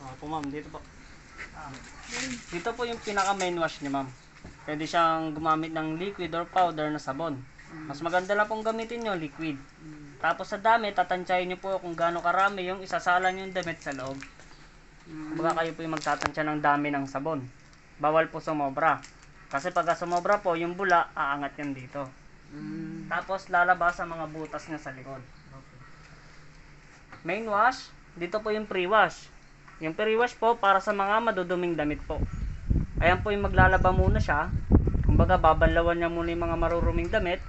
Ah, po ma'am, dito po. Dito po yung pinaka main wash niya ma'am. Pwede siyang gumamit ng liquid or powder na sabon. Mas maganda lang pong gamitin nyo, liquid. Tapos sa dami, tatansyahin nyo po kung gaano karami yung isasala nyo yung damit sa loob. Kumbaga kayo po yung magtatansya ng dami ng sabon. Bawal po sumobra. Kasi pagka sumobra po, yung bula, aangat yan dito. Tapos lalabas sa mga butas niya sa likod. Main wash, dito po yung pre-wash. Yung pre-wash po para sa mga maduduming damit po. Ayan po yung maglalaba muna siya. Kumbaga babalawan niya muna yung mga maruruming damit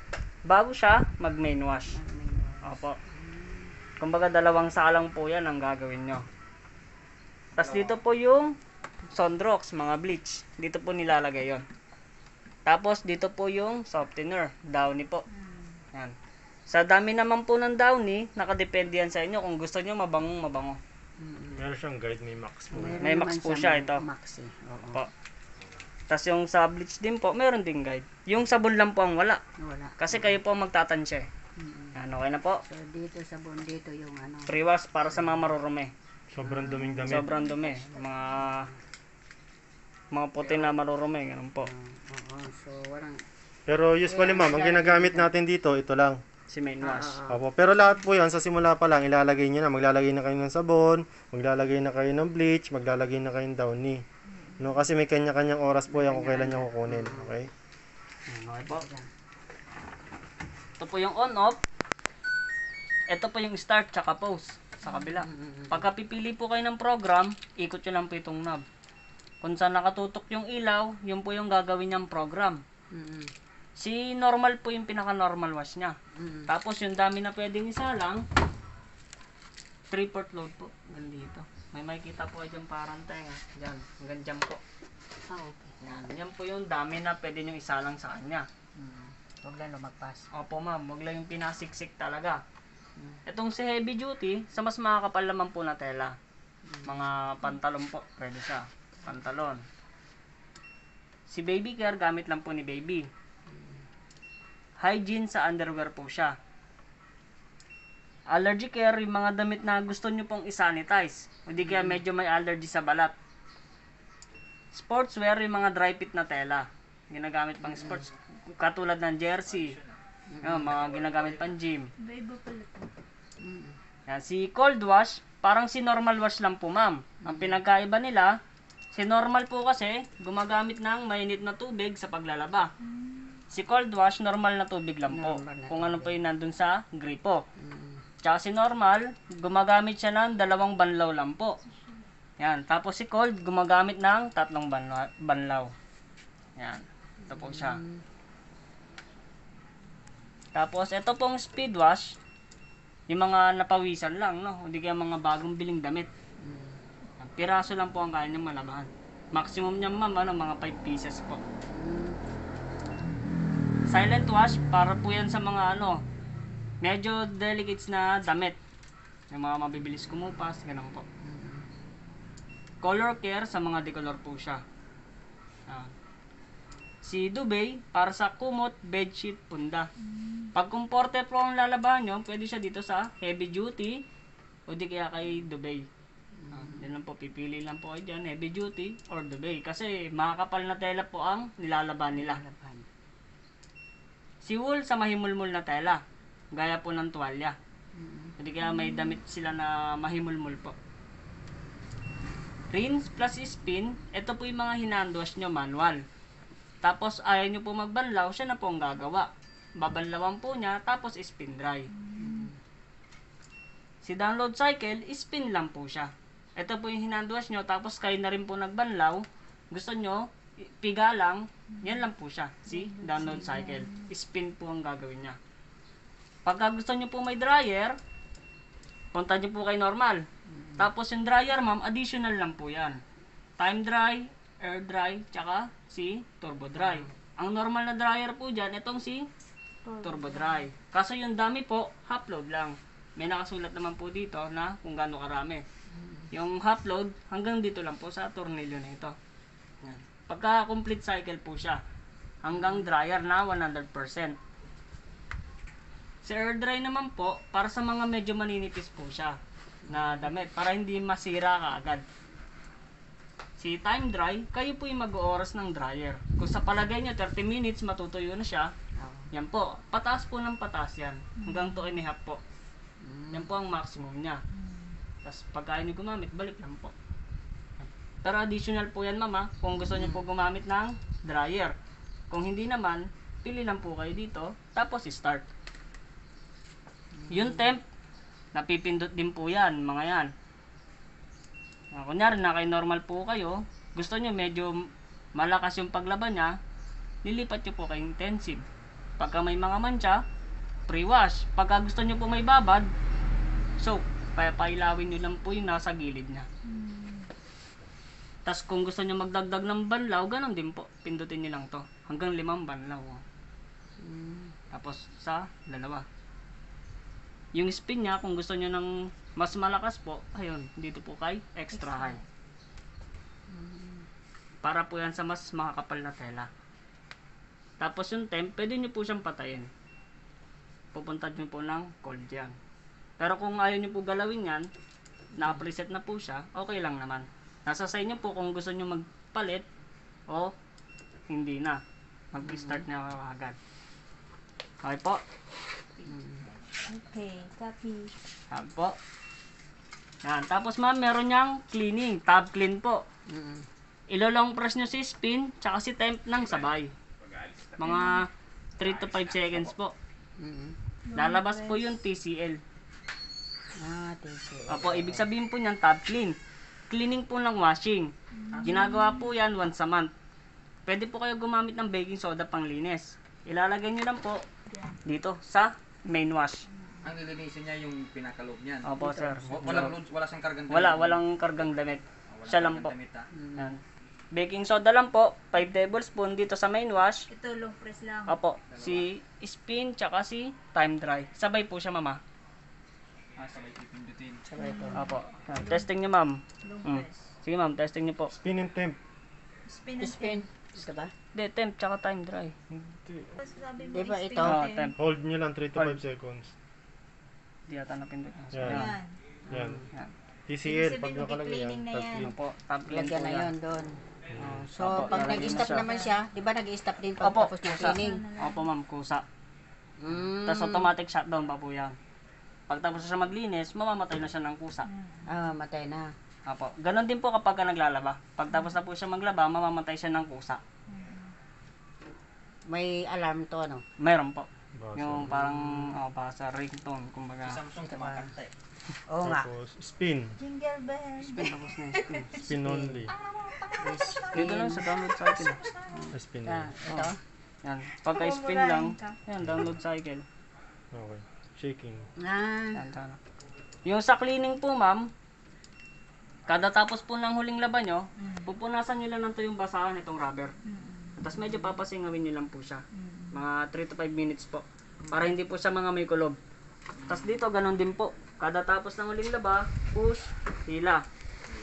bago siya mag main wash. Opo. Kumbaga dalawang salang po yan ang gagawin nyo. Tapos dito po yung Sondrox, mga bleach. Dito po nilalagay yon. Tapos dito po yung softener, downy po. Yan. Sa dami naman po ng downy, nakadepende yan sa inyo kung gusto nyo mabangong mabango. Meron siyang guide, may max po. Meron May naman max po siya, ito. Max eh. Oo. Po. Tapos yung sa bleach din po, meron din guide. Yung sabon lang po ang wala. Wala. Kasi kayo po ang magtatansya. eh. Mm. Yan, okay na po. So dito sa buwan dito yung ano. Free wash para sa mga marurumi. Sobrang duming damit. Sobrang dumi. Mga mga puti na marurumi, ganun po. Oo. So walang Pero usually ma'am, ang ginagamit natin dito, ito lang. Si main wash. Ah, Opo. Pero lahat po yan, sa simula pa lang, ilalagay nyo na. Maglalagay na kayo ng sabon, maglalagay na kayo ng bleach, maglalagay na kayo ng downy. No, kasi may kanya-kanyang oras po yan kung kailan nyo kukunin. Okay? Okay po. Ito po yung on-off. Ito po yung start tsaka pause sa kabila. Pagka pipili po kayo ng program, ikot nyo lang po itong knob. Kung saan nakatutok yung ilaw, yun po yung gagawin niyang program. Mm. Si normal po yung pinaka-normal wash niya. Mm. Tapos yung dami na pwedeng isalang, 3 port load po. Hanggang dito. May makikita po kayo dyan parang tenga. Diyan. Hanggang dyan po. Ah, okay. Yan. Yan po yung dami na pwede nyo isalang sa kanya. Mm. Huwag lang lumagpas. Opo ma'am, wag lang yung pinasiksik talaga. Itong si heavy duty, sa mas makakapal naman po na tela. Mga pantalon po, pwede siya. Pantalon. Si baby care, gamit lang po ni baby. Hygiene sa underwear po siya. Allergy care, yung mga damit na gusto nyo pong isanitize. Hindi kaya medyo may allergy sa balat. Sportswear, yung mga dry fit na tela. Ginagamit pang sports. Katulad ng jersey. Yung mga ginagamit pang gym. Mm. Yan, si cold wash, parang si normal wash lang po ma'am. Ang pinagkaiba nila, si normal po kasi, gumagamit ng mainit na tubig sa paglalaba. Si cold wash, normal na tubig lang po. Normal na Kung ano po yung nandun sa gripo. Mm. Tsaka si normal, gumagamit siya ng dalawang banlaw lang po. Yan. Tapos si cold, gumagamit ng tatlong banlaw. banlaw. Yan. Ito po siya. Tapos, ito pong speed wash, yung mga napawisan lang, no? Hindi kaya mga bagong biling damit. Piraso lang po ang kaya niyang malabahan. Maximum niya ma'am, ano, mga 5 pieces po. Mm. Silent wash, para po yan sa mga ano, medyo delicates na damit. Yung mga mabibilis kumupas, ganun po. Color care, sa mga decolor po siya. Ah. Si Dubay, para sa kumot, bedsheet, punda. Pag comforter po ang lalabahan nyo, pwede siya dito sa heavy duty o di kaya kay Dubay. Ah, yan lang po, pipili lang po kayo dyan, heavy duty or Dubay. Kasi makakapal na tela po ang nilalaban nila. Laban. Si wool sa mahimulmul na tela, gaya po ng tuwalya. Mm. Hindi kaya may damit sila na mahimulmul po. Rinse plus spin, ito po yung mga hinandwash nyo manual. Tapos ayaw nyo po magbanlaw, siya na po ang gagawa. Babanlawan po niya, tapos spin dry. Si download cycle, spin lang po siya. Ito po yung hinandwash nyo, tapos kayo na rin po nagbanlaw. Gusto nyo, piga lang, yan lang po siya. Si download cycle. Spin po ang gagawin niya. Pagka gusto nyo po may dryer, punta nyo po kay normal. Tapos yung dryer, ma'am, additional lang po yan. Time dry, air dry, tsaka si turbo dry. Ang normal na dryer po dyan, itong si turbo dry. Kaso yung dami po, half load lang. May nakasulat naman po dito na kung gaano karami. Yung half load, hanggang dito lang po sa tornilyo na ito. Yan. Pagka complete cycle po siya, hanggang dryer na 100%. Si air dry naman po, para sa mga medyo maninipis po siya. na damit para hindi masira ka agad. Si time dry, kayo po yung mag-ooras ng dryer. Kung sa palagay nyo 30 minutes matutuyo na siya, yan po, pataas po ng pataas yan. Hanggang 2 and a half po. Mm. Yan po ang maximum niya. Tapos pagka nyo gumamit, balik lang po. Pero additional po yan mama, kung gusto nyo po gumamit ng dryer. Kung hindi naman, pili lang po kayo dito, tapos start. Yung temp, napipindot din po yan, mga yan. Ah, kunyari, naka-normal po kayo, gusto nyo medyo malakas yung paglaban niya, lilipat nyo po kay intensive. Pagka may mga mancha, pre-wash. Pagka gusto nyo po may babad, soap. Papailawin nyo lang po yung nasa gilid niya. Tapos kung gusto nyo magdagdag ng banlaw, ganun din po. Pindutin nyo lang to. Hanggang limang banlaw. oh. Mm. Tapos sa dalawa. Yung spin niya, kung gusto nyo ng mas malakas po, ayun, dito po kay extra high. Para po yan sa mas makakapal na tela. Tapos yung temp, pwede nyo po siyang patayin. Pupunta nyo po ng cold yan. Pero kung ayaw nyo po galawin yan, naka-preset na po siya, okay lang naman. Nasa sa inyo po kung gusto nyo magpalit o hindi na. Mag-start na agad. Okay po. Okay, copy. Yan po. Yan. Tapos ma'am, meron niyang cleaning. Tab clean po. Mm. Ilolong press nyo si spin, tsaka si temp ng sabay. Mga 3 to 5 seconds po. Mm. Lalabas po yung TCL. Ah, you. Opo, ibig sabihin po niyan tab clean. Cleaning po ng washing. Ginagawa po yan once a month. Pwede po kayo gumamit ng baking soda pang linis. Ilalagay nyo lang po dito sa main wash. Ang lilinisin niya yung pinakaloob niyan. Opo, sir. Wa- Walang wala siyang kargang Wala, damit. walang kargang damit. Ah, walang Siya lang kargang po. damit, ah. Yan. Baking soda lang po, 5 tablespoon dito sa main wash. Ito, long press lang. Opo, si spin tsaka si time dry. Sabay po siya, mama. Ah, sabay pipindutin. Sabay po. Opo. Yan. Testing niyo, ma'am. Mm. Sige, ma'am. Testing niyo po. Spin and temp. Spin and Spin. Ito ba? Hindi, temp tsaka time dry. Hindi. Tapos sabi mo, Di ba ito? And temp. Hold nyo lang 3 to Hold. 5 seconds. Di yata napindot. Yan. Yan. Yan. Yan. TCL, pag nakalagay yan. tab yan. clean. Opo, tab clean po Lagyan na yan. doon. Oh, so, Opo, pag nag-stop na naman siya, di ba nag-stop din pag Opo, tapos ng cleaning? Opo, ma'am. Kusa. Mm. Tapos automatic shutdown pa po yan. Pag tapos na siya maglinis, mamamatay na siya ng kusa. Ah, matay na. Opo. Ganon din po kapag ka naglalaba. Pag tapos na po siya maglaba, mamamatay siya ng kusa. May alarm to, ano? Meron po. Basa. Yung parang, oh, para sa ringtone, kumbaga. Si Samsung kumakanta eh. Oo nga. Tapos, spin. Jingle bell. Spin tapos na yung spin. Spin only. Dito lang sa download cycle. Ah, Spin Ah, only. ito? Yan. Pagka spin lang, yan, download cycle. Okay. Shaking. Ah, Yan, sana. Yung sa cleaning po, ma'am, kada tapos po ng huling laban nyo, pupunasan nyo lang ng tuyong basahan itong rubber. Tapos medyo papasingawin nyo lang po siya. Mga 3 to 5 minutes po. Para hindi po siya mga may kulob. Tapos dito, ganun din po. Kada tapos ng huling laba, push, hila.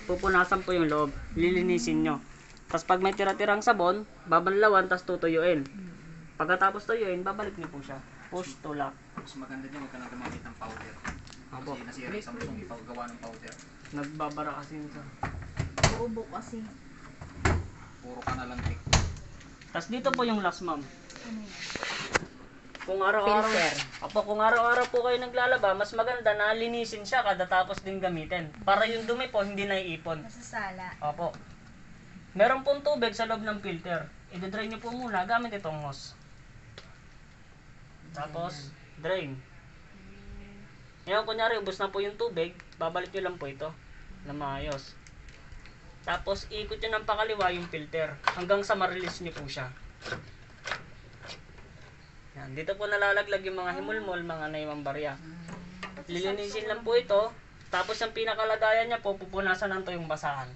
Pupunasan po yung loob. Lilinisin nyo. Tapos pag may tira-tirang sabon, babanlawan, tapos tutuyuin. Pagkatapos tuyuin, babalik nyo po siya. To lock. Mas maganda din huwag ka nang gumamit ng powder. Apo. Kasi nasira yung Samsung ipagawa ng powder. Nagbabara kasi yun sa... Uubo kasi. Puro ka na lang trick. Tapos dito po yung last ma'am. Kung araw-araw, Filter. Apo, kung araw-araw po kayo naglalaba, mas maganda na linisin siya kada tapos din gamitin. Para yung dumi po hindi naiipon. Masasala. Opo. Meron pong tubig sa loob ng filter. I-drain nyo po muna gamit itong hose. Tapos, drain. Ngayon, kunyari, ubos na po yung tubig, babalik nyo lang po ito na maayos. Tapos, ikot nyo ng pakaliwa yung filter hanggang sa ma-release nyo po siya. Yan, dito po nalalaglag yung mga himulmol, mga naimang barya. Lilinisin lang po ito, tapos ang pinakalagayan niya po, pupunasan ng tuyong basahan.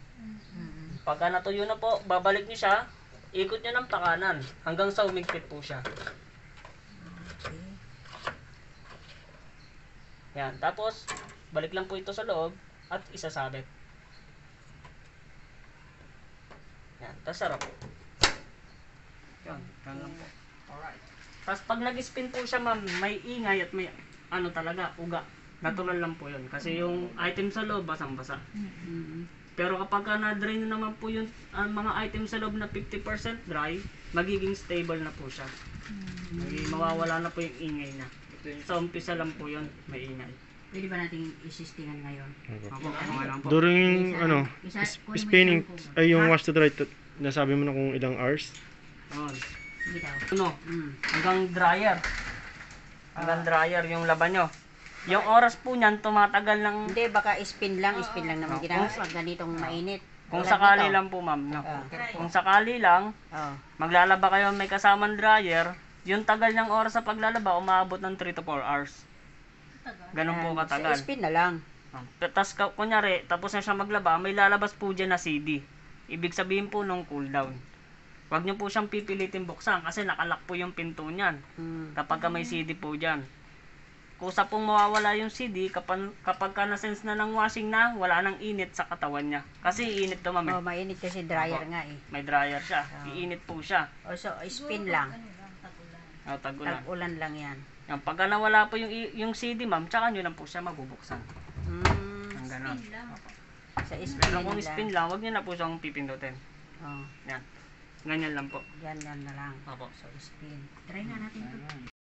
Pagka natuyo na po, babalik nyo siya, ikot nyo ng pakanan hanggang sa umigpit po siya. Yan, tapos balik lang po ito sa loob at isasabit. Yan, tapos sarap. Yan, yan lang po. Alright. Tapos pag nag-spin po siya ma'am, may ingay at may ano talaga, uga. Natural lang po yun. Kasi yung item sa loob, basang-basa. Mm. Pero kapag ka na-drain naman po yung ang mga item sa loob na 50% dry, magiging stable na po siya. Magiging mawawala na po yung ingay na. Sa umpisa lang po yun, may ingay. Pwede ba nating isistingan ngayon? Ako, okay lang po. During, ano, Isa, is- kunin mo spinning, ay yung wash to dry, to, nasabi mo na kung ilang hours? Yun. Sige daw. Ano, Mm. hanggang dryer. Hanggang dryer yung laban nyo. Yung oras po niyan, tumatagal ng... Hindi, baka spin lang, spin lang naman Oo. ginagawa pag ganitong mainit. Kung Tulad sakali nito. lang po, ma'am. No? Ah. Kung sakali lang, Oh. maglalaba kayo may kasamang dryer, yung tagal ng oras sa paglalaba, umaabot ng 3 to 4 hours. Ganun po katagal. Sa spin na lang. Tapos kunyari, tapos na siya maglaba, may lalabas po dyan na CD. Ibig sabihin po nung cooldown. Huwag niyo po siyang pipilitin buksan kasi nakalak po yung pinto niyan Mm. kapag ka may CD po dyan. Kusa pong mawawala yung CD kapag, kapag ka na-sense na ng washing na, wala nang init sa katawan niya. Kasi iinit to ma'am eh. Oh, mainit kasi dryer Opo. nga eh. May dryer siya. Iinit po siya. Oh, so spin lang. Oh, tagulan. Tag-ulan lang yan. Yan, pagka nawala po yung, yung CD ma'am, tsaka nyo lang po siya mabubuksan. Mm. Ang ganon. Sa spin Pero kung lang. spin lang, huwag nyo na po siyang pipindutin. Oh, Yan. Ganyan lang po. yan yan na lang. Opo. So spin. Try nga natin to.